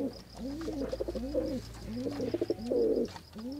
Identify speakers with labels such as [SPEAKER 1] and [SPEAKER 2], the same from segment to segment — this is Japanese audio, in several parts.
[SPEAKER 1] よし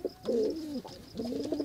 [SPEAKER 1] Thank you.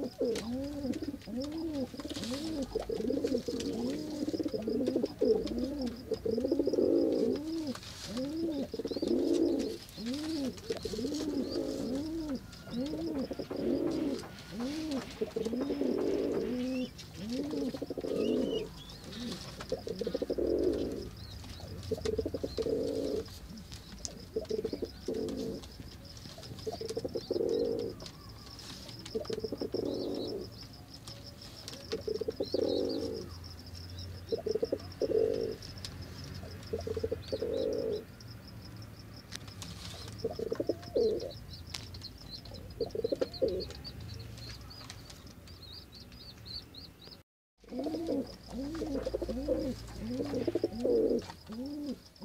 [SPEAKER 1] Mm-hmm.